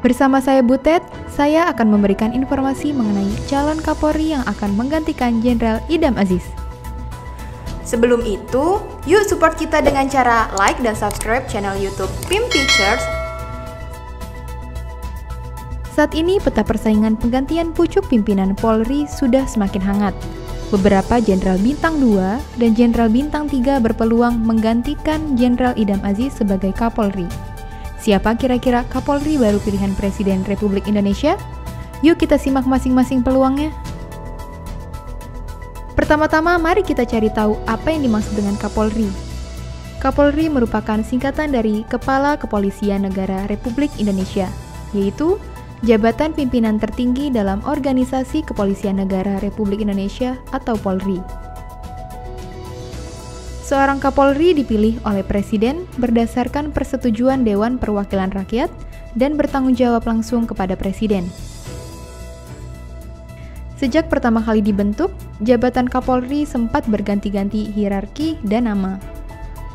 Bersama saya Butet, saya akan memberikan informasi mengenai calon Kapolri yang akan menggantikan Jenderal Idam Aziz. Sebelum itu, yuk support kita dengan cara like dan subscribe channel YouTube Pim Pictures. Saat ini peta persaingan penggantian pucuk pimpinan Polri sudah semakin hangat. Beberapa Jenderal Bintang 2 dan Jenderal Bintang 3 berpeluang menggantikan Jenderal Idam Aziz sebagai Kapolri. Siapa kira-kira Kapolri baru pilihan Presiden Republik Indonesia? Yuk kita simak masing-masing peluangnya. Pertama-tama mari kita cari tahu apa yang dimaksud dengan Kapolri. Kapolri merupakan singkatan dari Kepala Kepolisian Negara Republik Indonesia, yaitu jabatan pimpinan tertinggi dalam Organisasi Kepolisian Negara Republik Indonesia atau Polri. Seorang Kapolri dipilih oleh Presiden berdasarkan persetujuan Dewan Perwakilan Rakyat dan bertanggung jawab langsung kepada Presiden. Sejak pertama kali dibentuk, jabatan Kapolri sempat berganti-ganti hierarki dan nama.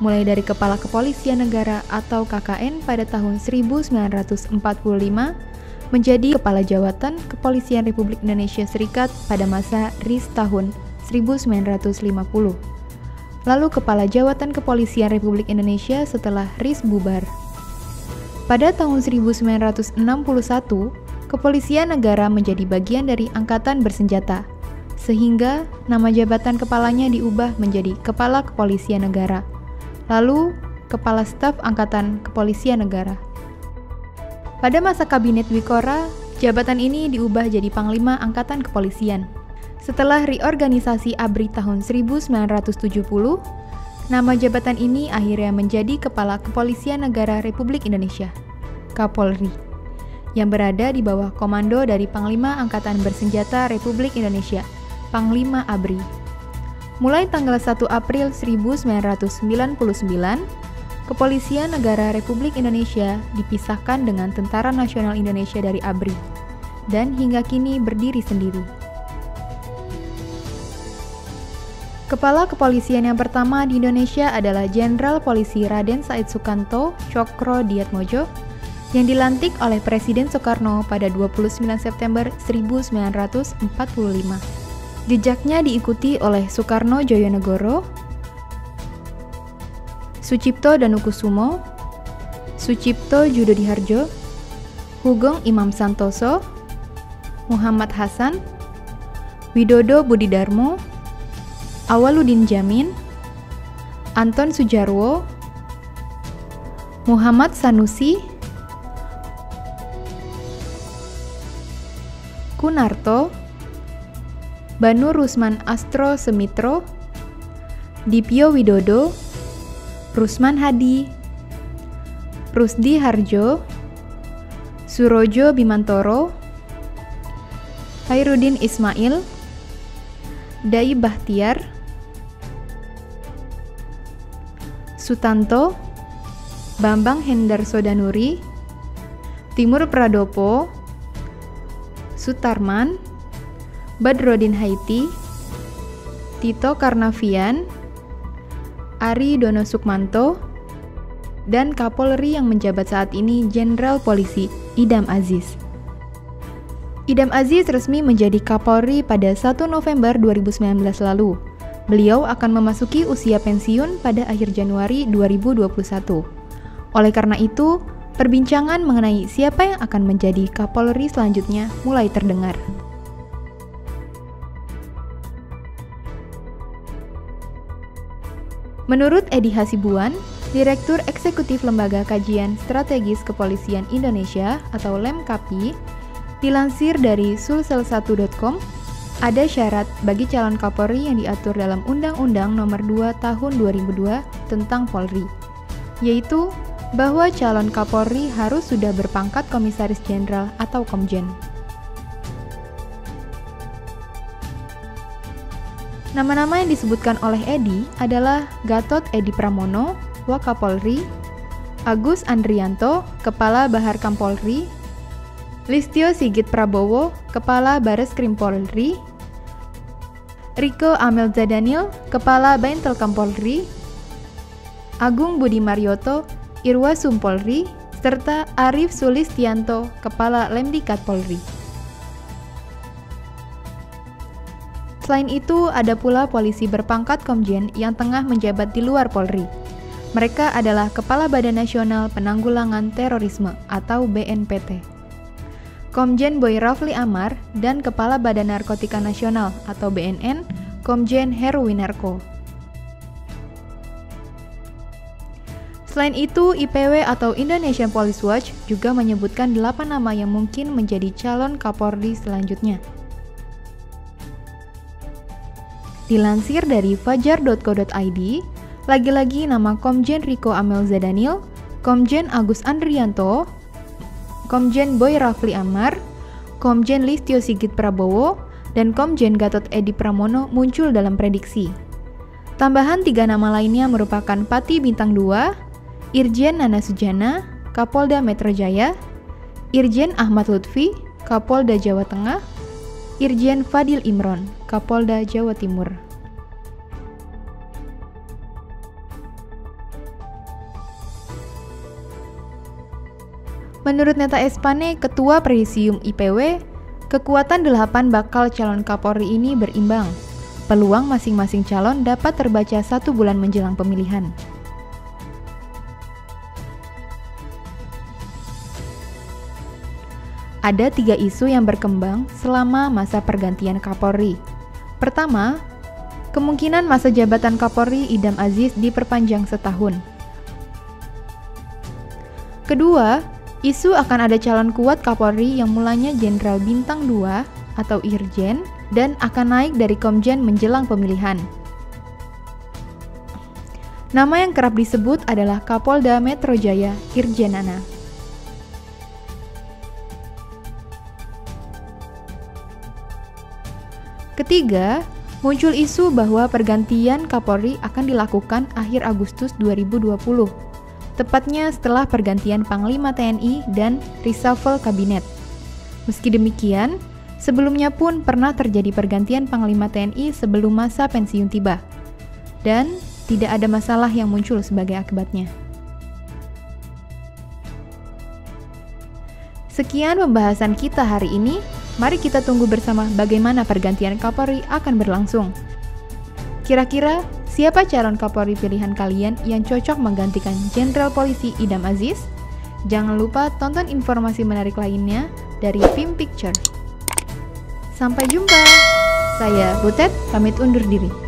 Mulai dari Kepala Kepolisian Negara atau KKN pada tahun 1945 menjadi Kepala Jawatan Kepolisian Republik Indonesia Serikat pada masa RIS tahun 1950 lalu Kepala Jawatan Kepolisian Republik Indonesia setelah RIS bubar. Pada tahun 1961, Kepolisian Negara menjadi bagian dari Angkatan Bersenjata, sehingga nama jabatan kepalanya diubah menjadi Kepala Kepolisian Negara, lalu Kepala Staf Angkatan Kepolisian Negara. Pada masa Kabinet Wikora, jabatan ini diubah jadi Panglima Angkatan Kepolisian. Setelah reorganisasi ABRI tahun 1970, nama jabatan ini akhirnya menjadi Kepala Kepolisian Negara Republik Indonesia, Kapolri, yang berada di bawah komando dari Panglima Angkatan Bersenjata Republik Indonesia, Panglima ABRI. Mulai tanggal 1 April 1999, Kepolisian Negara Republik Indonesia dipisahkan dengan Tentara Nasional Indonesia dari ABRI, dan hingga kini berdiri sendiri. Kepala kepolisian yang pertama di Indonesia adalah Jenderal Polisi Raden Said Sukanto Cokro Diatmojo yang dilantik oleh Presiden Soekarno pada 29 September 1945. Jejaknya diikuti oleh Soekarno Joyonegoro, Sucipto Danukusumo, Sucipto Judodiharjo, Hugong Imam Santoso, Muhammad Hasan, Widodo Budidarmo, Awaludin Jamin, Anton Sujarwo, Muhammad Sanusi, Kunarto, Banu Rusman Astro Semitro, Dipio Widodo, Rusman Hadi, Rusdi Harjo, Surojo Bimantoro, Hairudin Ismail, Dai Bahtiar, Sutanto, Bambang Hendar Sodanuri, Timur Pradopo, Sutarman, Badrodin Haiti, Tito Karnavian, Ari Dono Sukmanto, dan Kapolri yang menjabat saat ini Jenderal Polisi Idam Aziz. Idam Aziz resmi menjadi Kapolri pada 1 November 2019 lalu. Beliau akan memasuki usia pensiun pada akhir Januari 2021. Oleh karena itu, perbincangan mengenai siapa yang akan menjadi Kapolri selanjutnya mulai terdengar. Menurut Edi Hasibuan, Direktur Eksekutif Lembaga Kajian Strategis Kepolisian Indonesia atau LEMKAPI, dilansir dari sulsel1.com, ada syarat bagi calon Kapolri yang diatur dalam Undang-Undang Nomor 2 Tahun 2002 tentang Polri, yaitu bahwa calon Kapolri harus sudah berpangkat Komisaris Jenderal atau Komjen. Nama-nama yang disebutkan oleh Edi adalah Gatot Edi Pramono, Wakapolri, Agus Andrianto, Kepala Bahar Kampolri, Listio Sigit Prabowo, Kepala Bares Krim Polri, Riko Amel Zadanil, Kepala Baintelkam Polri, Agung Budi Marioto, Irwa Sumpolri, serta Arif Sulistianto, Kepala Lemdikat Polri. Selain itu, ada pula polisi berpangkat Komjen yang tengah menjabat di luar Polri. Mereka adalah Kepala Badan Nasional Penanggulangan Terorisme atau BNPT. Komjen Boy Rafli Amar dan Kepala Badan Narkotika Nasional atau BNN, Komjen Heruwinarko. Selain itu, IPW atau Indonesian Police Watch juga menyebutkan 8 nama yang mungkin menjadi calon Kapolri selanjutnya. Dilansir dari fajar.co.id, lagi-lagi nama Komjen Riko Amel Zadanil, Komjen Agus Andrianto, Komjen Boy Rafli Amar, Komjen Listio Sigit Prabowo, dan Komjen Gatot Edi Pramono muncul dalam prediksi. Tambahan tiga nama lainnya merupakan Pati Bintang 2, Irjen Nana Sujana, Kapolda Metro Jaya, Irjen Ahmad Lutfi, Kapolda Jawa Tengah, Irjen Fadil Imron, Kapolda Jawa Timur. Menurut Neta Espane, Ketua Presidium IPW, kekuatan delapan bakal calon Kapolri ini berimbang. Peluang masing-masing calon dapat terbaca satu bulan menjelang pemilihan. ada tiga isu yang berkembang selama masa pergantian Kapolri. Pertama, kemungkinan masa jabatan Kapolri Idam Aziz diperpanjang setahun. Kedua, isu akan ada calon kuat Kapolri yang mulanya Jenderal Bintang 2 atau Irjen dan akan naik dari Komjen menjelang pemilihan. Nama yang kerap disebut adalah Kapolda Metro Jaya Irjen Nana. Ketiga, muncul isu bahwa pergantian Kapolri akan dilakukan akhir Agustus 2020, tepatnya setelah pergantian Panglima TNI dan reshuffle kabinet. Meski demikian, sebelumnya pun pernah terjadi pergantian Panglima TNI sebelum masa pensiun tiba, dan tidak ada masalah yang muncul sebagai akibatnya. Sekian pembahasan kita hari ini. Mari kita tunggu bersama bagaimana pergantian Kapolri akan berlangsung. Kira-kira siapa calon Kapolri pilihan kalian yang cocok menggantikan Jenderal Polisi Idam Aziz? Jangan lupa tonton informasi menarik lainnya dari Film Picture. Sampai jumpa. Saya Butet pamit undur diri.